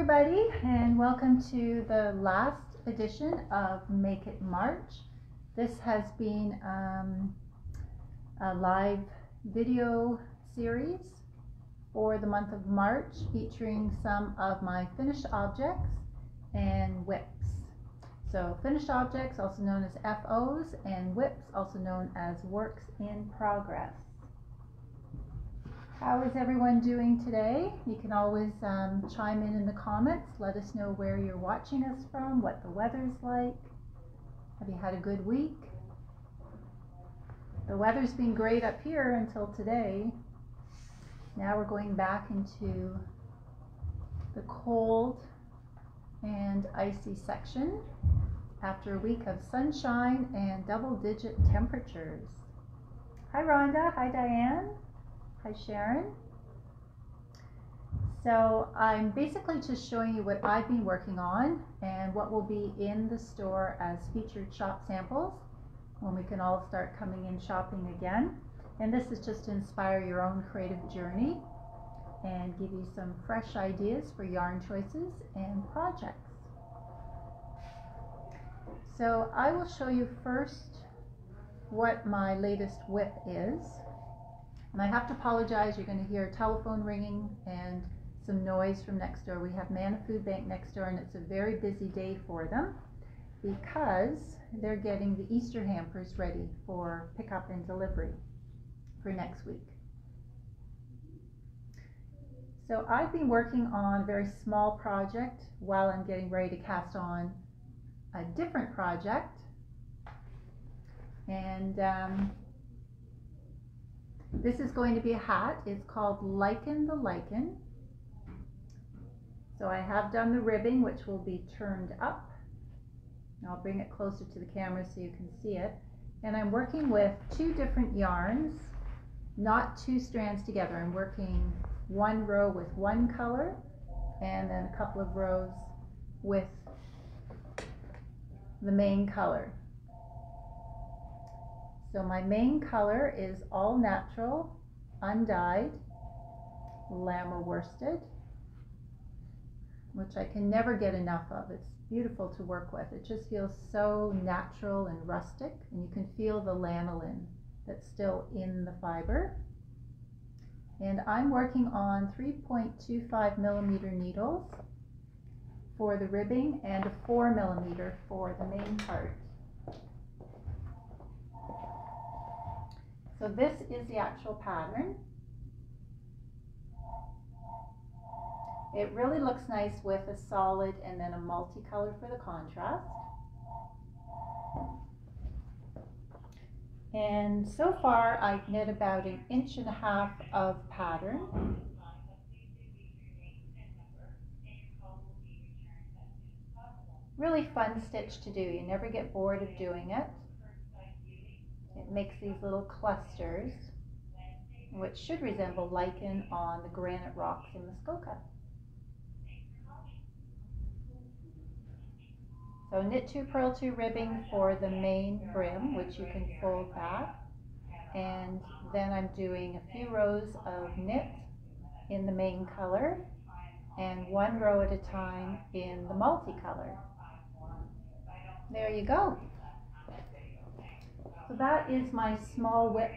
everybody, and welcome to the last edition of Make It March. This has been um, a live video series for the month of March featuring some of my finished objects and WIPs. So finished objects, also known as FOs, and WIPs, also known as works in progress. How is everyone doing today? You can always um, chime in in the comments. Let us know where you're watching us from, what the weather's like. Have you had a good week? The weather's been great up here until today. Now we're going back into the cold and icy section after a week of sunshine and double digit temperatures. Hi Rhonda, hi Diane. Hi Sharon. So I'm basically just showing you what I've been working on and what will be in the store as featured shop samples when we can all start coming in shopping again. And this is just to inspire your own creative journey and give you some fresh ideas for yarn choices and projects. So I will show you first what my latest WIP is. And I have to apologize, you're going to hear a telephone ringing and some noise from next door. We have Manna Food Bank next door and it's a very busy day for them because they're getting the Easter hampers ready for pickup and delivery for next week. So I've been working on a very small project while I'm getting ready to cast on a different project. And um, this is going to be a hat. It's called Lichen the Lichen. So I have done the ribbing, which will be turned up. I'll bring it closer to the camera so you can see it. And I'm working with two different yarns, not two strands together. I'm working one row with one color and then a couple of rows with the main color. So my main color is all natural, undyed, llama worsted, which I can never get enough of. It's beautiful to work with. It just feels so natural and rustic, and you can feel the lanolin that's still in the fiber. And I'm working on 3.25 millimeter needles for the ribbing and a 4 millimeter for the main part. So this is the actual pattern. It really looks nice with a solid and then a multicolor for the contrast. And so far I've knit about an inch and a half of pattern. Really fun stitch to do. You never get bored of doing it. It makes these little clusters, which should resemble lichen on the granite rocks in Muskoka. So knit two, purl two ribbing for the main brim, which you can fold back. And then I'm doing a few rows of knit in the main color and one row at a time in the multicolor. There you go. So that is my small WIP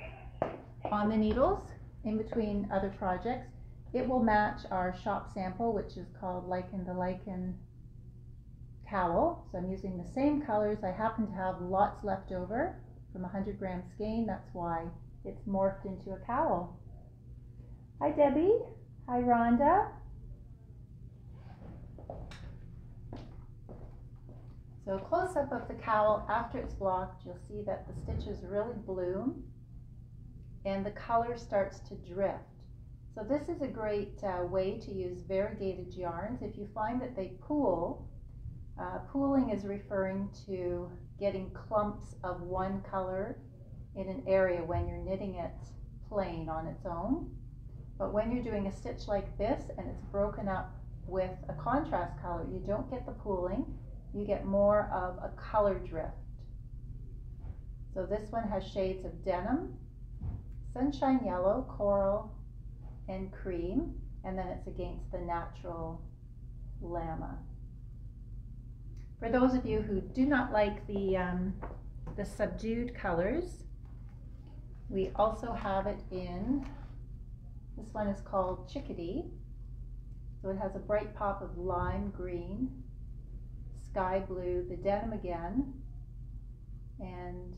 on the needles in between other projects. It will match our shop sample, which is called Lichen the Lichen cowl. So I'm using the same colors. I happen to have lots left over from 100 gram skein. That's why it's morphed into a cowl. Hi Debbie. Hi Rhonda. So a close up of the cowl after it's blocked, you'll see that the stitches really bloom and the color starts to drift. So this is a great uh, way to use variegated yarns. If you find that they pool, uh, pooling is referring to getting clumps of one color in an area when you're knitting it plain on its own. But when you're doing a stitch like this and it's broken up with a contrast color, you don't get the pooling you get more of a color drift. So this one has shades of denim, sunshine yellow, coral, and cream, and then it's against the natural llama. For those of you who do not like the, um, the subdued colors, we also have it in, this one is called Chickadee. So it has a bright pop of lime green, sky blue, the denim again, and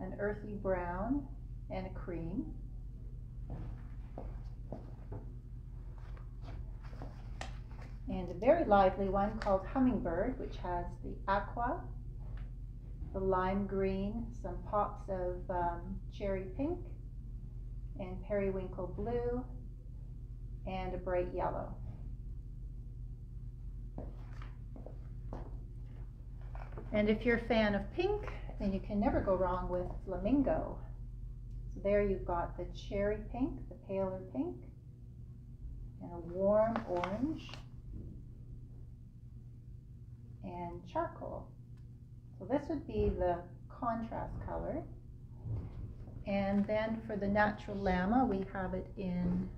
an earthy brown and a cream. and a very lively one called Hummingbird, which has the aqua, the lime green, some pops of um, cherry pink, and periwinkle blue, and a bright yellow. And if you're a fan of pink, then you can never go wrong with flamingo. So there you've got the cherry pink, the paler pink, and a warm orange, and charcoal. So this would be the contrast color. And then for the natural llama, we have it in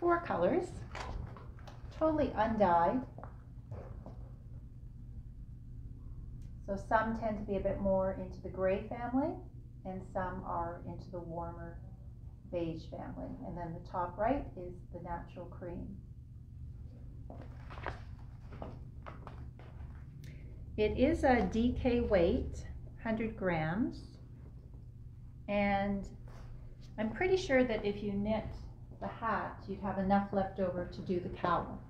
four colors, totally undyed. So some tend to be a bit more into the gray family, and some are into the warmer beige family. And then the top right is the natural cream. It is a DK weight, 100 grams, and I'm pretty sure that if you knit the hat, you'd have enough left over to do the cowl.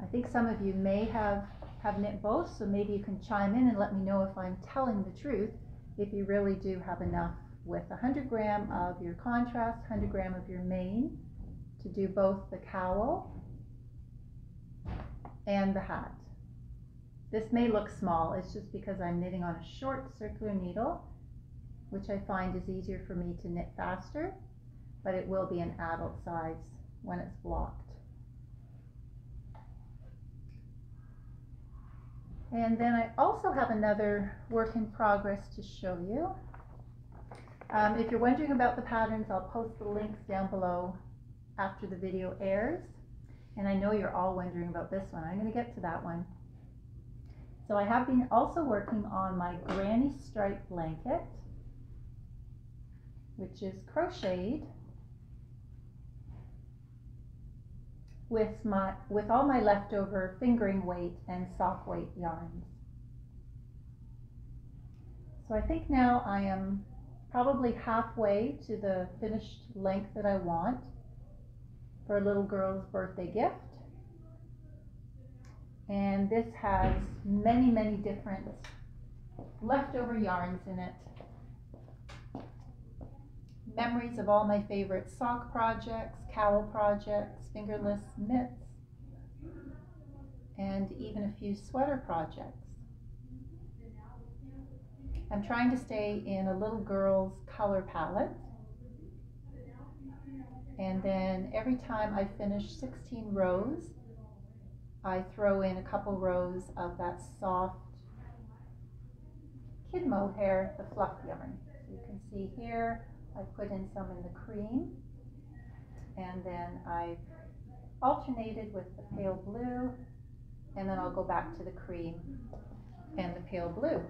I think some of you may have, have knit both, so maybe you can chime in and let me know if I'm telling the truth, if you really do have enough with 100 gram of your contrast, 100 gram of your main, to do both the cowl and the hat. This may look small, it's just because I'm knitting on a short circular needle, which I find is easier for me to knit faster, but it will be an adult size when it's blocked. And then I also have another work in progress to show you. Um, if you're wondering about the patterns, I'll post the links down below after the video airs. And I know you're all wondering about this one. I'm going to get to that one. So I have been also working on my granny stripe blanket, which is crocheted with my with all my leftover fingering weight and sock weight yarns. So I think now I am probably halfway to the finished length that I want for a little girl's birthday gift. And this has many, many different leftover yarns in it. Memories of all my favorite sock projects, cowl projects, fingerless mitts, and even a few sweater projects. I'm trying to stay in a little girl's color palette. And then every time I finish 16 rows, I throw in a couple rows of that soft kid mohair, the fluff yarn. So you can see here, I put in some in the cream, and then I alternated with the pale blue, and then I'll go back to the cream and the pale blue.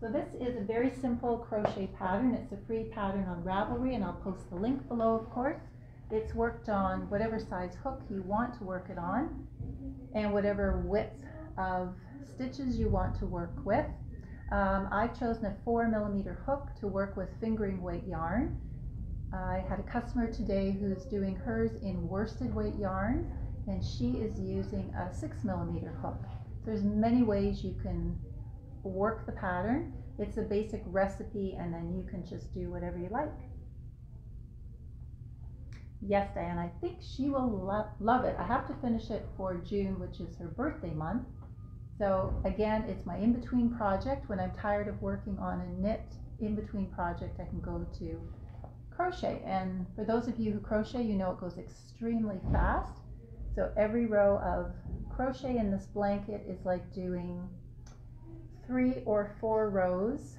So this is a very simple crochet pattern. It's a free pattern on Ravelry, and I'll post the link below, of course. It's worked on whatever size hook you want to work it on and whatever width of stitches you want to work with. Um, I've chosen a four millimeter hook to work with fingering weight yarn. I had a customer today who's doing hers in worsted weight yarn and she is using a six millimeter hook. There's many ways you can work the pattern. It's a basic recipe and then you can just do whatever you like. Yes, Diane, I think she will lo love it. I have to finish it for June, which is her birthday month. So again, it's my in-between project. When I'm tired of working on a knit in-between project, I can go to crochet. And for those of you who crochet, you know it goes extremely fast. So every row of crochet in this blanket is like doing three or four rows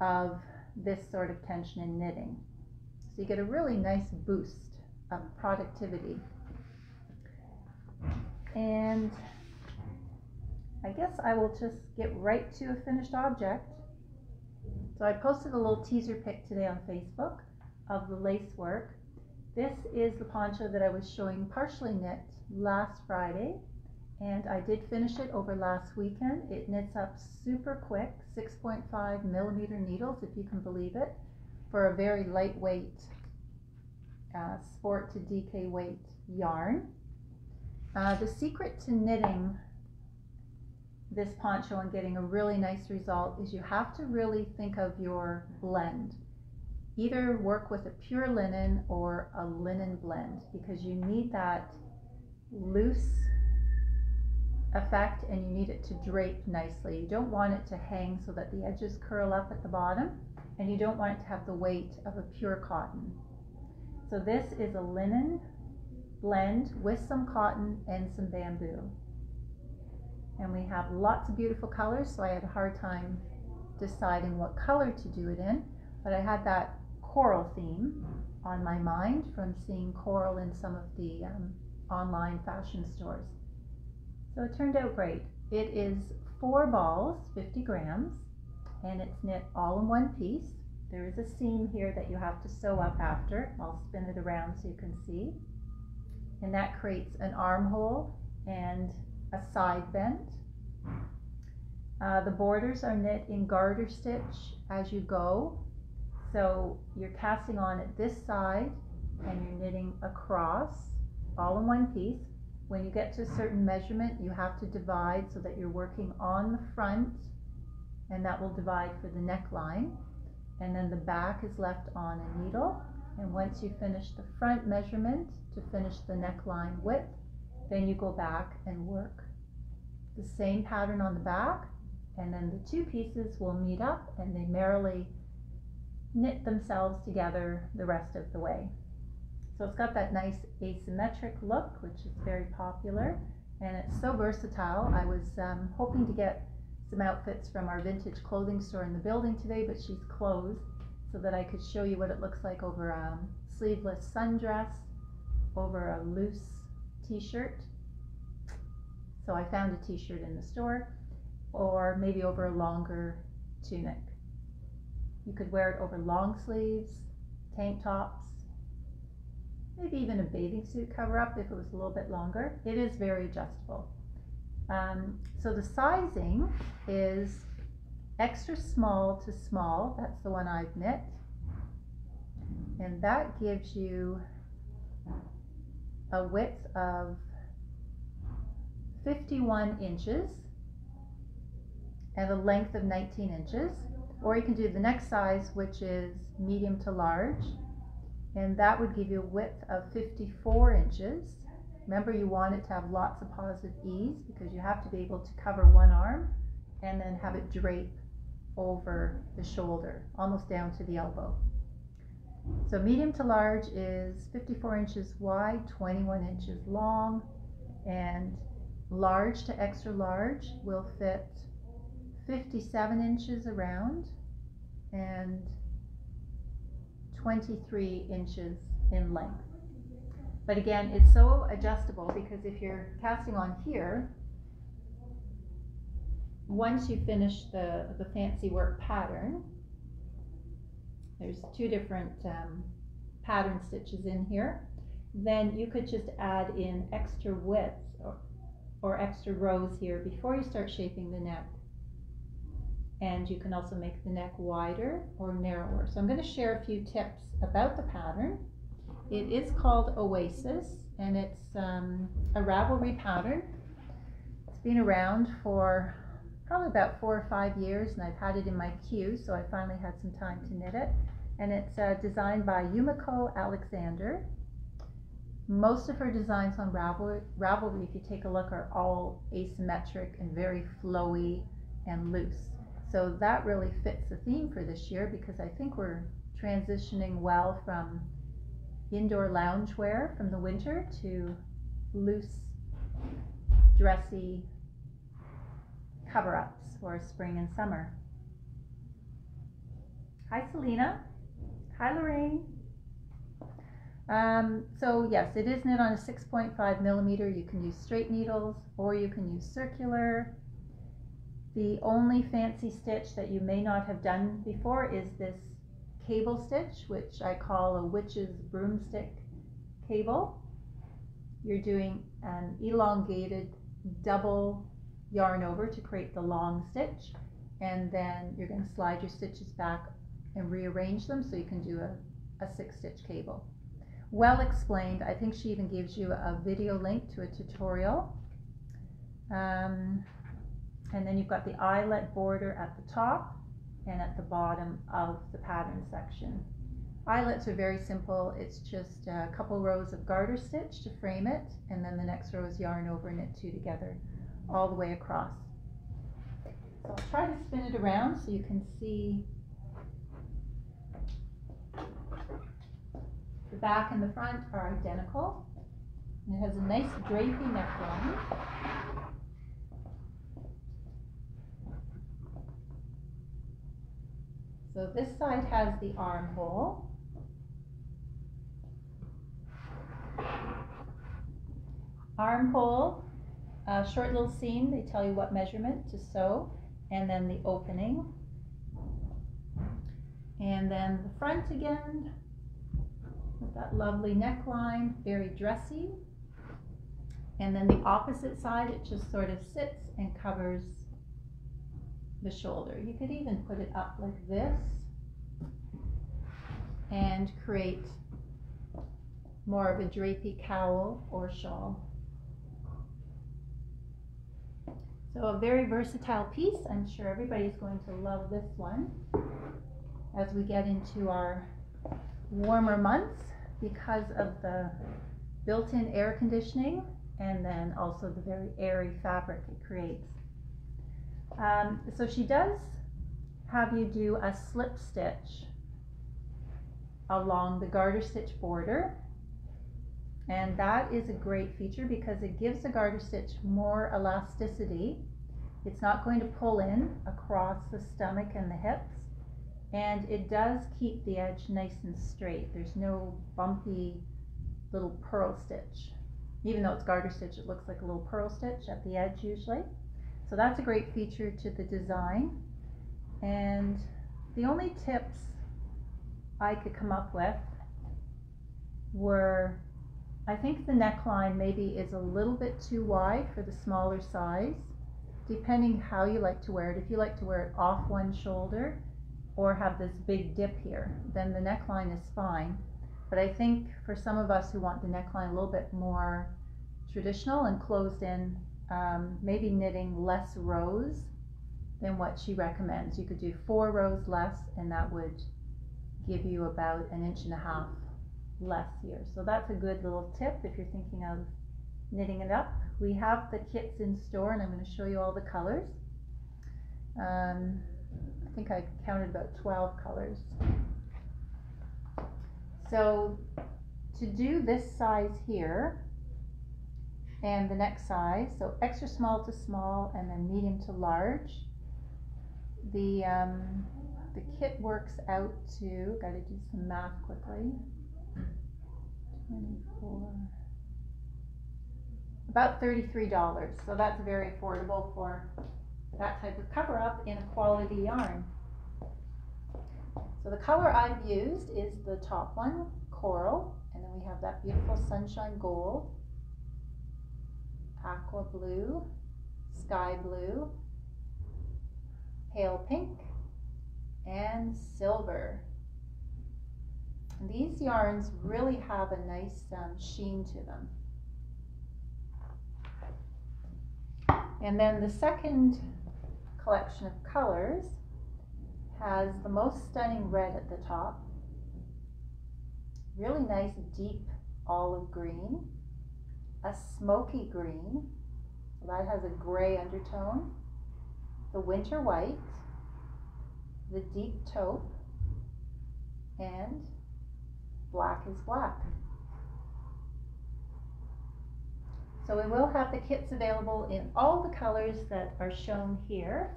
of this sort of tension in knitting. So you get a really nice boost of productivity. And I guess I will just get right to a finished object. So I posted a little teaser pic today on Facebook of the lace work. This is the poncho that I was showing partially knit last Friday and I did finish it over last weekend. It knits up super quick, 6.5 millimeter needles if you can believe it, for a very lightweight uh, sport to DK weight yarn. Uh, the secret to knitting this poncho and getting a really nice result is you have to really think of your blend. Either work with a pure linen or a linen blend because you need that loose effect and you need it to drape nicely. You don't want it to hang so that the edges curl up at the bottom and you don't want it to have the weight of a pure cotton. So this is a linen blend with some cotton and some bamboo. And we have lots of beautiful colors, so I had a hard time deciding what color to do it in, but I had that coral theme on my mind from seeing coral in some of the um, online fashion stores. So it turned out great. It is four balls, 50 grams, and it's knit all in one piece. There is a seam here that you have to sew up after. I'll spin it around so you can see. And that creates an armhole and a side bend. Uh, the borders are knit in garter stitch as you go. So you're casting on at this side and you're knitting across all in one piece. When you get to a certain measurement, you have to divide so that you're working on the front and that will divide for the neckline. And then the back is left on a needle. And once you finish the front measurement to finish the neckline width, then you go back and work the same pattern on the back and then the two pieces will meet up and they merrily knit themselves together the rest of the way. So it's got that nice asymmetric look, which is very popular, and it's so versatile. I was um, hoping to get some outfits from our vintage clothing store in the building today, but she's closed, so that I could show you what it looks like over a sleeveless sundress, over a loose t-shirt. So I found a t-shirt in the store, or maybe over a longer tunic. You could wear it over long sleeves, tank tops, maybe even a bathing suit cover up if it was a little bit longer. It is very adjustable. Um, so the sizing is extra small to small. That's the one I've knit. And that gives you a width of 51 inches and a length of 19 inches. Or you can do the next size, which is medium to large and that would give you a width of 54 inches. Remember you want it to have lots of positive ease because you have to be able to cover one arm and then have it drape over the shoulder, almost down to the elbow. So medium to large is 54 inches wide, 21 inches long, and large to extra large will fit 57 inches around and 23 inches in length. But again, it's so adjustable because if you're casting on here, once you finish the, the fancy work pattern, there's two different um, pattern stitches in here, then you could just add in extra width or, or extra rows here before you start shaping the neck and you can also make the neck wider or narrower. So I'm going to share a few tips about the pattern. It is called Oasis and it's um, a Ravelry pattern. It's been around for probably about four or five years and I've had it in my queue so I finally had some time to knit it. And it's uh, designed by Yumiko Alexander. Most of her designs on Ravelry, Ravelry, if you take a look, are all asymmetric and very flowy and loose. So that really fits the theme for this year because I think we're transitioning well from indoor loungewear from the winter to loose, dressy cover ups for spring and summer. Hi, Selena. Hi, Lorraine. Um, so yes, it is knit on a 6.5 millimeter. You can use straight needles or you can use circular. The only fancy stitch that you may not have done before is this cable stitch, which I call a witch's broomstick cable. You're doing an elongated double yarn over to create the long stitch and then you're going to slide your stitches back and rearrange them so you can do a, a six stitch cable. Well explained. I think she even gives you a video link to a tutorial. Um, and then you've got the eyelet border at the top and at the bottom of the pattern section. Eyelets are very simple. It's just a couple rows of garter stitch to frame it and then the next row is yarn over and knit two together all the way across. So I'll try to spin it around so you can see the back and the front are identical. And it has a nice drapey neckline. So this side has the armhole. Armhole, a short little seam, they tell you what measurement to sew and then the opening. And then the front again, with that lovely neckline, very dressy. And then the opposite side, it just sort of sits and covers the shoulder. You could even put it up like this and create more of a drapey cowl or shawl. So a very versatile piece. I'm sure everybody's going to love this one as we get into our warmer months because of the built-in air conditioning and then also the very airy fabric it creates. Um, so she does have you do a slip stitch along the garter stitch border and that is a great feature because it gives the garter stitch more elasticity. It's not going to pull in across the stomach and the hips. And it does keep the edge nice and straight. There's no bumpy little purl stitch. Even though it's garter stitch, it looks like a little purl stitch at the edge usually. So that's a great feature to the design. And the only tips I could come up with were I think the neckline maybe is a little bit too wide for the smaller size, depending how you like to wear it. If you like to wear it off one shoulder or have this big dip here, then the neckline is fine. But I think for some of us who want the neckline a little bit more traditional and closed in, um, maybe knitting less rows than what she recommends. You could do four rows less and that would give you about an inch and a half less here. So that's a good little tip if you're thinking of knitting it up. We have the kits in store and I'm going to show you all the colors. Um, I think I counted about 12 colors. So to do this size here and the next size, so extra small to small and then medium to large, the, um, the kit works out to, got to do some math quickly, 24 about $33 so that's very affordable for that type of cover up in a quality yarn so the color I've used is the top one coral and then we have that beautiful sunshine gold aqua blue sky blue pale pink and silver these yarns really have a nice um, sheen to them. And then the second collection of colors has the most stunning red at the top, really nice deep olive green, a smoky green, that has a gray undertone, the winter white, the deep taupe, and black is black. So we will have the kits available in all the colors that are shown here.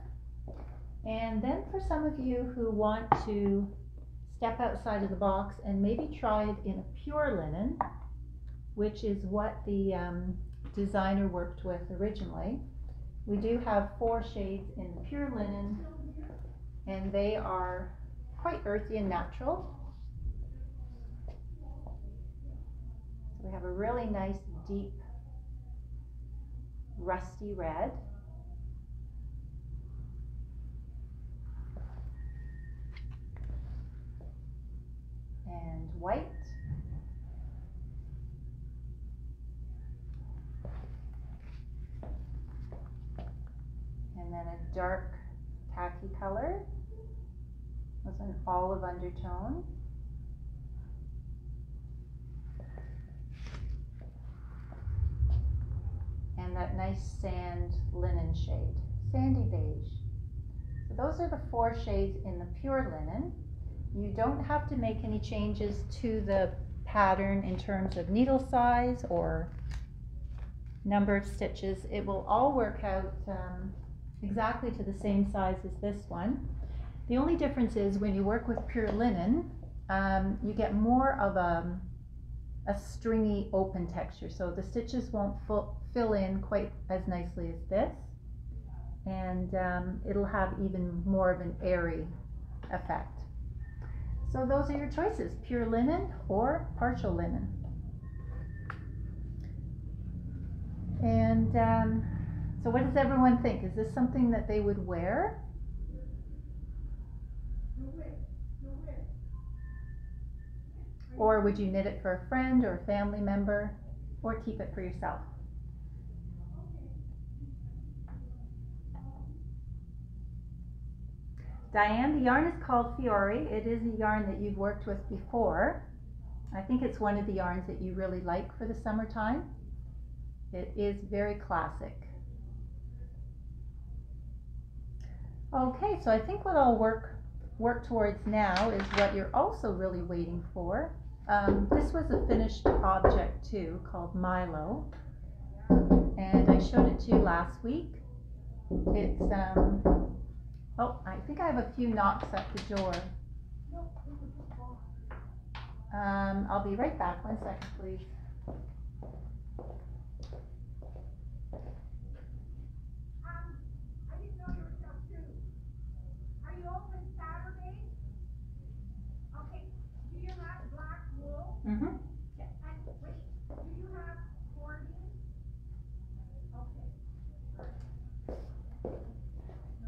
And then for some of you who want to step outside of the box and maybe try it in a pure linen, which is what the um, designer worked with originally. We do have four shades in pure linen, and they are quite earthy and natural. So we have a really nice deep rusty red. And white. And then a dark khaki color with an olive undertone. And that nice sand linen shade, sandy beige. So those are the four shades in the pure linen. You don't have to make any changes to the pattern in terms of needle size or number of stitches. It will all work out um, exactly to the same size as this one. The only difference is when you work with pure linen, um, you get more of a, a stringy open texture. So the stitches won't fill in quite as nicely as this. And um, it'll have even more of an airy effect. So those are your choices, pure linen or partial linen. And um, so what does everyone think? Is this something that they would wear? Or would you knit it for a friend or a family member or keep it for yourself? Diane, the yarn is called Fiore. It is a yarn that you've worked with before. I think it's one of the yarns that you really like for the summertime. It is very classic. Okay, so I think what I'll work work towards now is what you're also really waiting for. Um, this was a finished object too, called Milo, and I showed it to you last week. It's, um, oh, I think I have a few knocks at the door. Um, I'll be right back, one second please. Mm-hmm.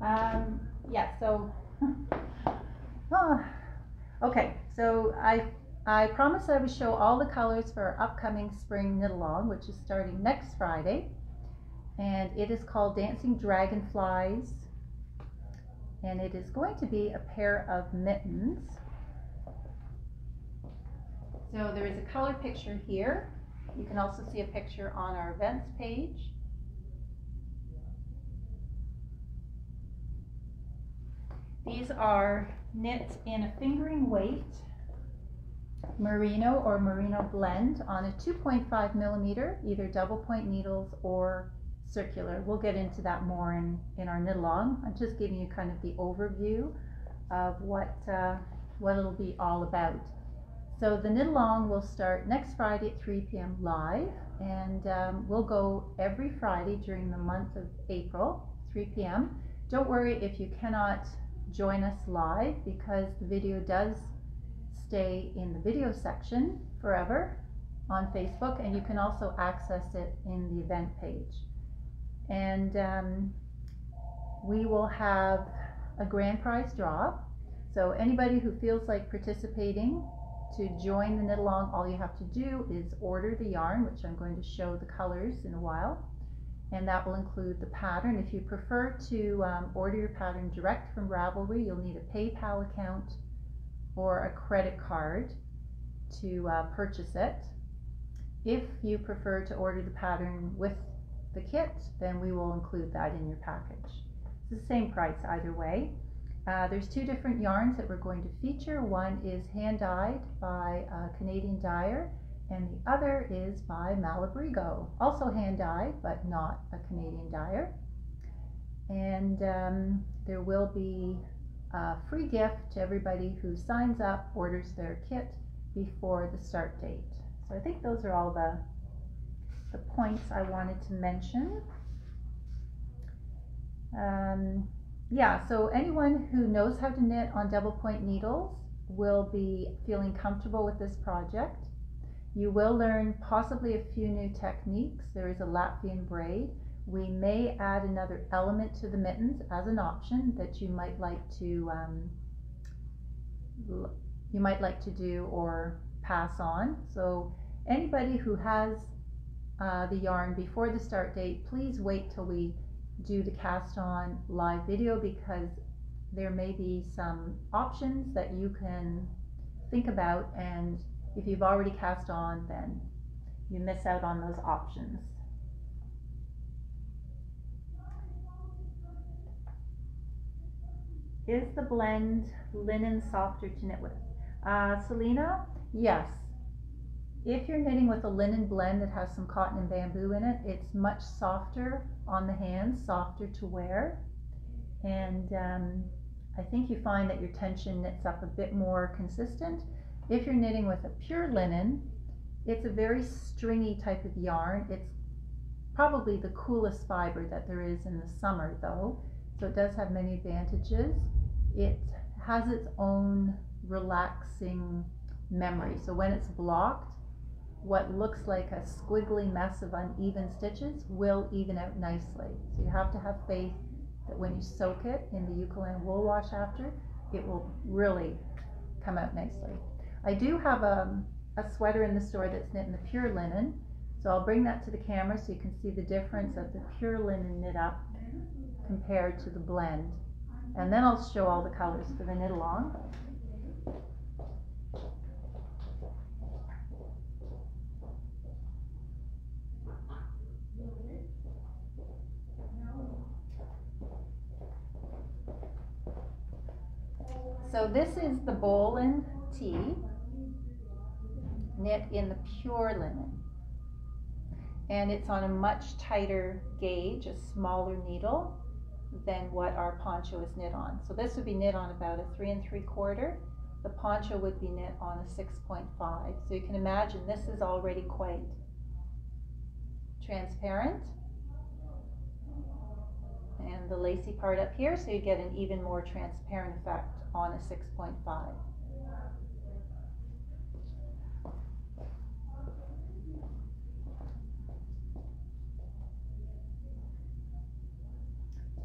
Um, yeah, so, oh, okay, so I, I promised I would show all the colors for our upcoming spring knit along, which is starting next Friday. And it is called Dancing Dragonflies. And it is going to be a pair of mittens. So there is a color picture here. You can also see a picture on our events page. These are knit in a fingering weight merino or merino blend on a 2.5 millimeter, either double point needles or circular. We'll get into that more in, in our knit along. I'm just giving you kind of the overview of what, uh, what it'll be all about. So the knit along will start next Friday at 3 p.m. live, and um, we'll go every Friday during the month of April, 3 p.m. Don't worry if you cannot join us live because the video does stay in the video section forever on Facebook, and you can also access it in the event page. And um, we will have a grand prize draw. So anybody who feels like participating to join the knit along, all you have to do is order the yarn, which I'm going to show the colors in a while, and that will include the pattern. If you prefer to um, order your pattern direct from Ravelry, you'll need a PayPal account or a credit card to uh, purchase it. If you prefer to order the pattern with the kit, then we will include that in your package. It's the same price either way. Uh, there's two different yarns that we're going to feature. One is hand dyed by a Canadian dyer, and the other is by Malabrigo, also hand dyed, but not a Canadian dyer. And um, there will be a free gift to everybody who signs up, orders their kit before the start date. So I think those are all the, the points I wanted to mention. Um, yeah, so anyone who knows how to knit on double point needles will be feeling comfortable with this project. You will learn possibly a few new techniques. There is a Latvian braid. We may add another element to the mittens as an option that you might like to um, you might like to do or pass on. So anybody who has uh, the yarn before the start date, please wait till we do the cast on live video because there may be some options that you can think about and if you've already cast on then you miss out on those options. Is the blend linen softer to knit with? Uh, Selena, yes. If you're knitting with a linen blend that has some cotton and bamboo in it, it's much softer on the hands, softer to wear. And um, I think you find that your tension knits up a bit more consistent. If you're knitting with a pure linen, it's a very stringy type of yarn. It's probably the coolest fiber that there is in the summer though, so it does have many advantages. It has its own relaxing memory. So when it's blocked, what looks like a squiggly mess of uneven stitches will even out nicely. So you have to have faith that when you soak it in the Eucalan wool wash after, it will really come out nicely. I do have a, a sweater in the store that's knit in the pure linen, so I'll bring that to the camera so you can see the difference of the pure linen knit up compared to the blend. And then I'll show all the colors for the knit along. So this is the Bolin tee knit in the pure linen. And it's on a much tighter gauge, a smaller needle than what our poncho is knit on. So this would be knit on about a three and three quarter. The poncho would be knit on a 6.5. So you can imagine this is already quite transparent. And the lacy part up here, so you get an even more transparent effect on a 6.5.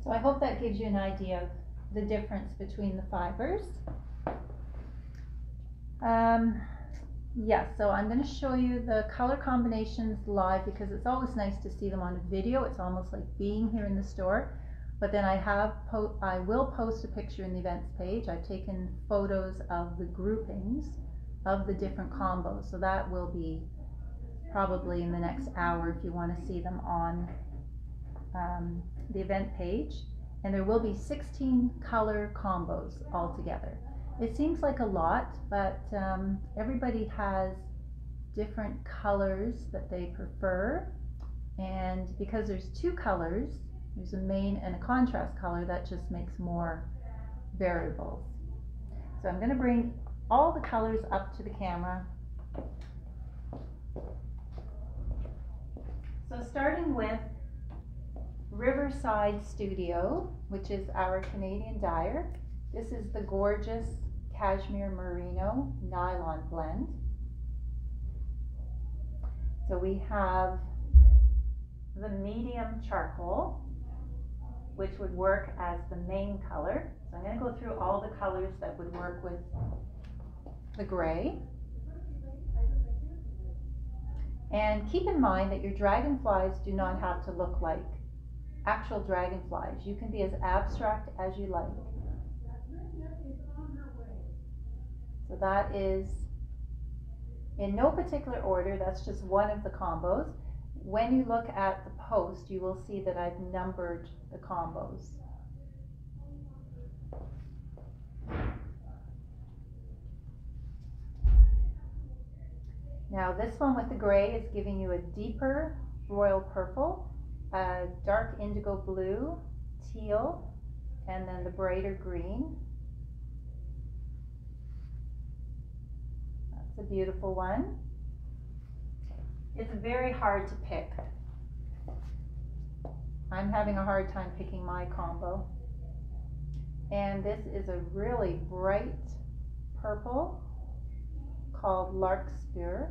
So I hope that gives you an idea of the difference between the fibers. Um, yeah, so I'm going to show you the color combinations live because it's always nice to see them on video. It's almost like being here in the store. But then I have I will post a picture in the events page. I've taken photos of the groupings of the different combos. So that will be probably in the next hour if you want to see them on um, the event page. And there will be 16 color combos altogether. It seems like a lot, but um, everybody has different colors that they prefer. And because there's two colors, there's a main and a contrast color that just makes more variables. So I'm going to bring all the colors up to the camera. So starting with Riverside Studio, which is our Canadian dyer. This is the gorgeous Cashmere Merino nylon blend. So we have the medium charcoal, which would work as the main color. So I'm going to go through all the colors that would work with the gray. And keep in mind that your dragonflies do not have to look like actual dragonflies. You can be as abstract as you like. So that is in no particular order, that's just one of the combos. When you look at the post, you will see that I've numbered the combos. Now this one with the gray is giving you a deeper royal purple, a dark indigo blue, teal, and then the brighter green. That's a beautiful one. It's very hard to pick. I'm having a hard time picking my combo. And this is a really bright purple called Larkspur.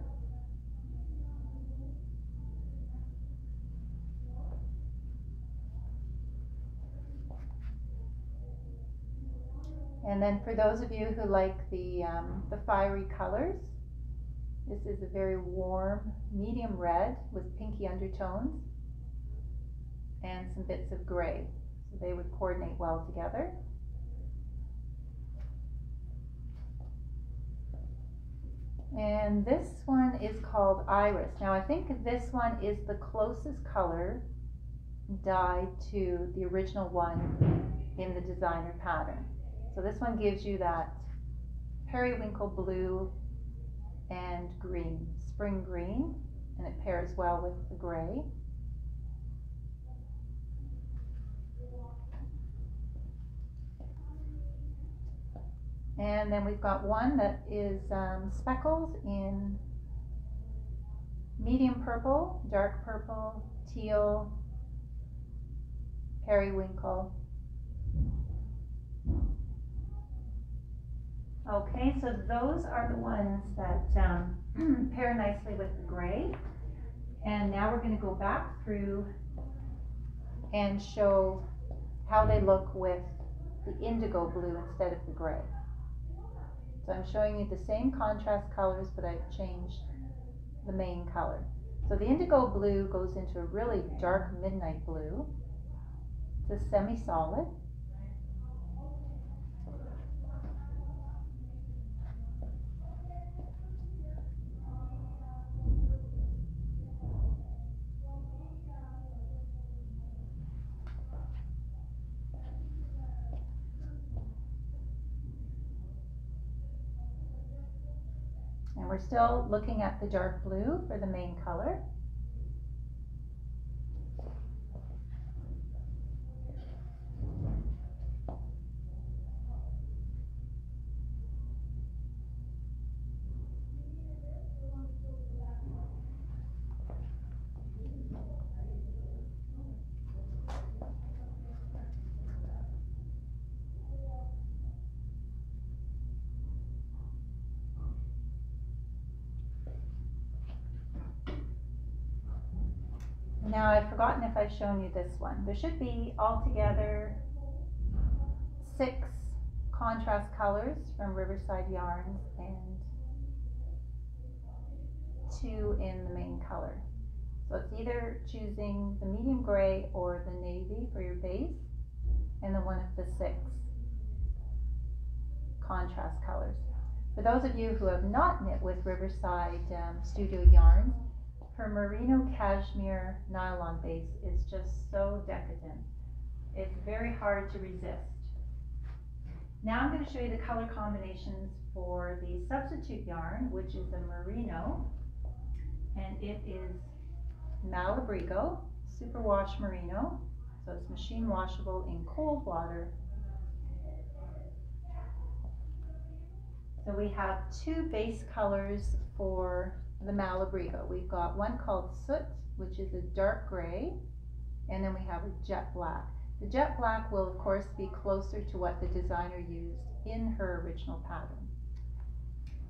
And then for those of you who like the, um, the fiery colors, this is a very warm, medium red with pinky undertones and some bits of gray. So they would coordinate well together. And this one is called Iris. Now I think this one is the closest color dyed to the original one in the designer pattern. So this one gives you that periwinkle blue and green, spring green, and it pairs well with the gray. And then we've got one that is um, speckles in medium purple, dark purple, teal, periwinkle, Okay, so those are the ones that um, pair nicely with the gray. And now we're going to go back through and show how they look with the indigo blue instead of the gray. So I'm showing you the same contrast colors, but I've changed the main color. So the indigo blue goes into a really dark midnight blue. It's a semi-solid. we're still looking at the dark blue for the main color. Now I've forgotten if I've shown you this one. There should be altogether six contrast colors from Riverside Yarns and two in the main color. So it's either choosing the medium gray or the navy for your base and the one of the six contrast colors. For those of you who have not knit with Riverside um, Studio Yarns, her merino cashmere nylon base is just so decadent. It's very hard to resist. Now I'm going to show you the color combinations for the substitute yarn, which is a merino, and it is Malabrigo superwash merino, so it's machine washable in cold water. So we have two base colors for the Malabrigo. We've got one called Soot, which is a dark gray, and then we have a jet black. The jet black will of course be closer to what the designer used in her original pattern.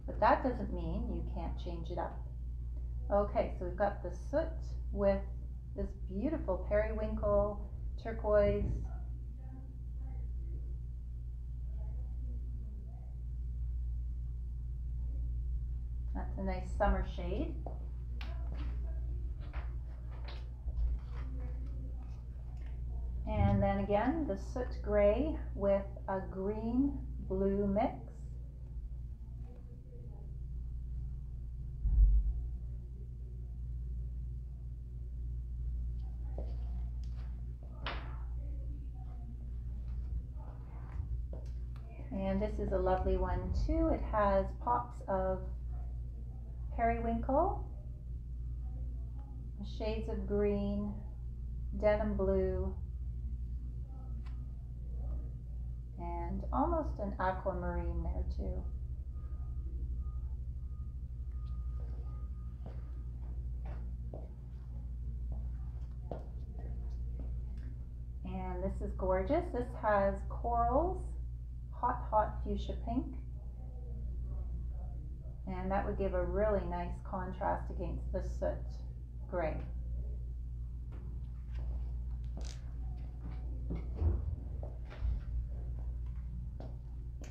But that doesn't mean you can't change it up. Okay, so we've got the soot with this beautiful periwinkle, turquoise, That's a nice summer shade. And then again, the soot gray with a green blue mix. And this is a lovely one too. It has pops of periwinkle, shades of green, denim blue, and almost an aquamarine there too. And this is gorgeous. This has corals, hot, hot fuchsia pink, and that would give a really nice contrast against the soot gray.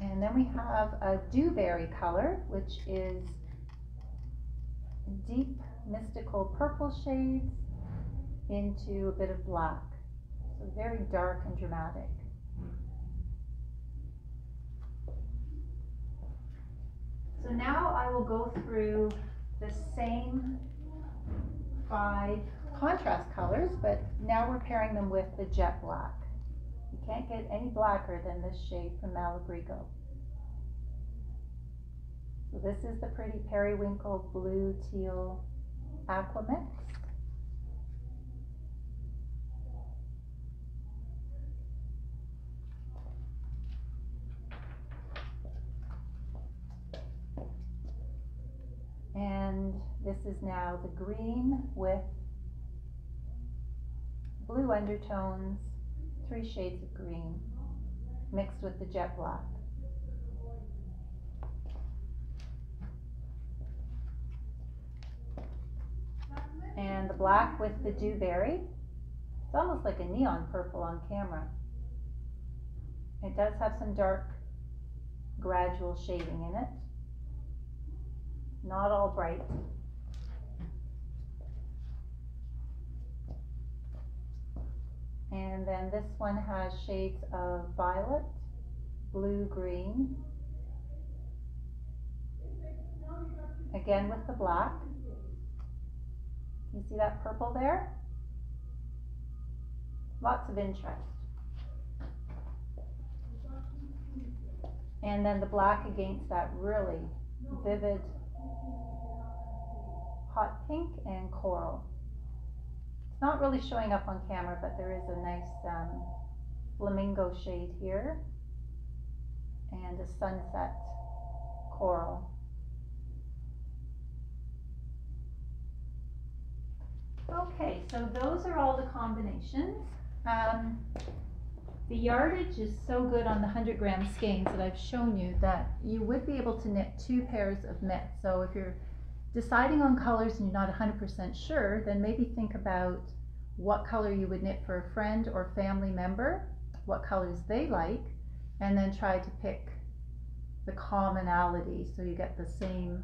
And then we have a dewberry color, which is deep mystical purple shades into a bit of black. So very dark and dramatic. So now I will go through the same five contrast colors, but now we're pairing them with the jet black. You can't get any blacker than this shade from Malabrigo. So this is the pretty periwinkle blue teal aqua mix. And this is now the green with blue undertones, three shades of green mixed with the jet black. And the black with the dewberry. It's almost like a neon purple on camera. It does have some dark gradual shading in it not all bright. And then this one has shades of violet, blue, green. Again with the black. You see that purple there? Lots of interest. And then the black against that really vivid hot pink and coral. It's not really showing up on camera, but there is a nice um, flamingo shade here and a sunset coral. Okay, so those are all the combinations. Um, the yardage is so good on the 100 gram skeins that I've shown you that you would be able to knit two pairs of mitts. So if you're deciding on colors and you're not 100% sure, then maybe think about what color you would knit for a friend or family member, what colors they like, and then try to pick the commonality so you get the same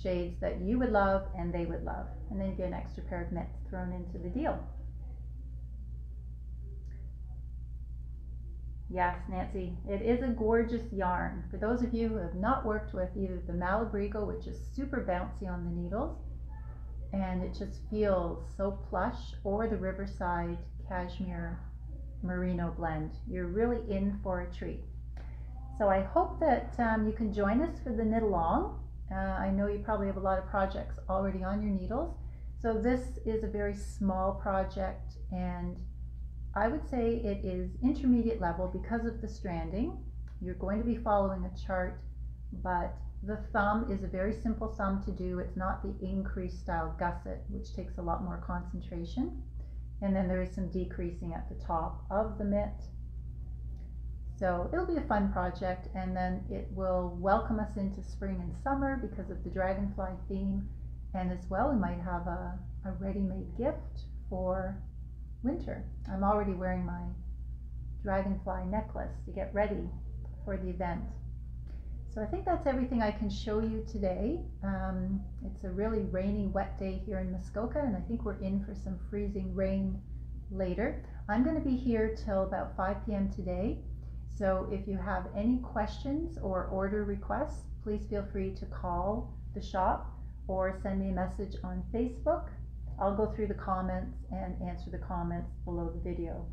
shades that you would love and they would love. And then you get an extra pair of mitts thrown into the deal. Yes, Nancy, it is a gorgeous yarn. For those of you who have not worked with either the Malabrigo, which is super bouncy on the needles, and it just feels so plush, or the Riverside Cashmere Merino blend, you're really in for a treat. So I hope that um, you can join us for the knit along. Uh, I know you probably have a lot of projects already on your needles. So this is a very small project and I would say it is intermediate level because of the stranding. You're going to be following a chart, but the thumb is a very simple thumb to do. It's not the increase style gusset, which takes a lot more concentration. And then there is some decreasing at the top of the mitt. So it'll be a fun project and then it will welcome us into spring and summer because of the dragonfly theme. And as well, we might have a, a ready-made gift for winter. I'm already wearing my dragonfly necklace to get ready for the event. So I think that's everything I can show you today. Um, it's a really rainy, wet day here in Muskoka, and I think we're in for some freezing rain later. I'm going to be here till about 5 p.m. today. So if you have any questions or order requests, please feel free to call the shop or send me a message on Facebook I'll go through the comments and answer the comments below the video.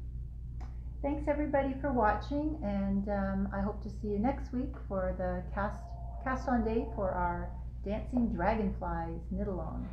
Thanks everybody for watching and um, I hope to see you next week for the cast, cast on day for our Dancing Dragonflies knit along.